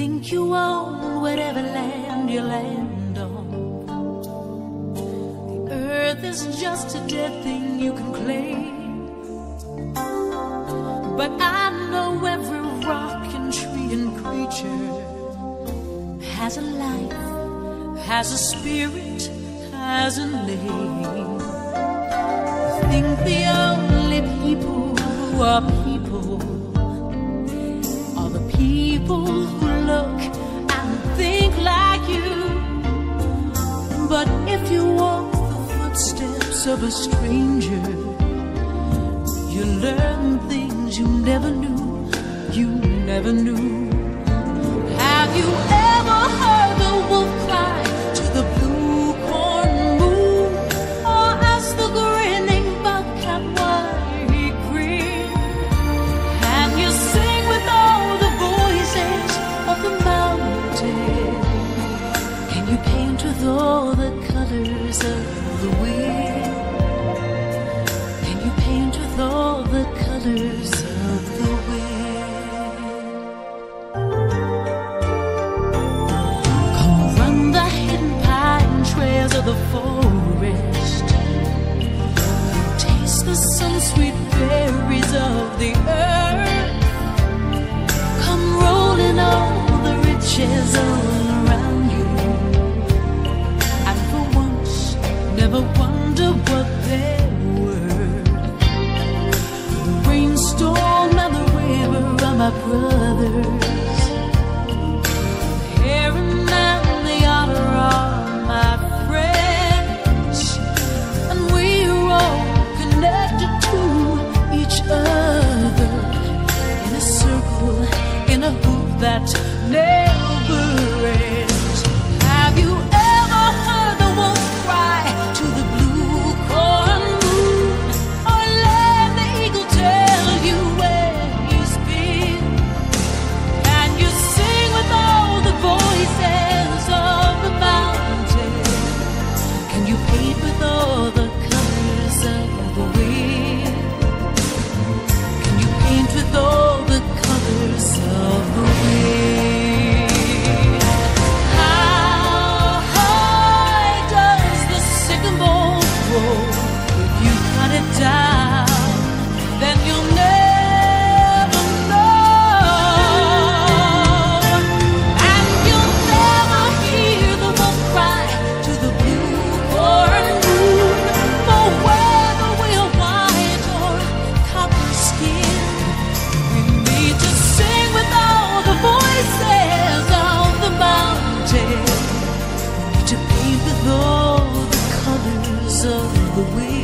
think you own whatever land you land on. The earth is just a dead thing you can claim. But I know every rock and tree and creature has a life, has a spirit, has a name. I think the only people who are people are the people who footsteps of a stranger, you learn things you never knew, you never knew. Have you ever heard the wolf cry to the blue corn moon? Or ask the grinning bobcat why he grinned? Can you sing with all the voices of the mountain? Can you paint with all the colors of the wind? Never wonder what they're my brothers. And the otter are my friends, and we're all connected to each other in a circle, in a hoop that never the.